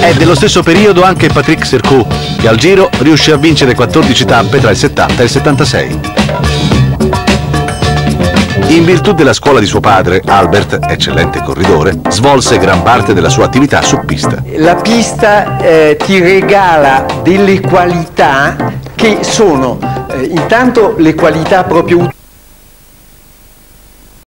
È dello stesso periodo anche Patrick Sercou, che al giro riuscì a vincere 14 tappe tra il 70 e il 76. In virtù della scuola di suo padre, Albert, eccellente corridore, svolse gran parte della sua attività su pista. La pista eh, ti regala delle qualità che sono eh, intanto le qualità proprio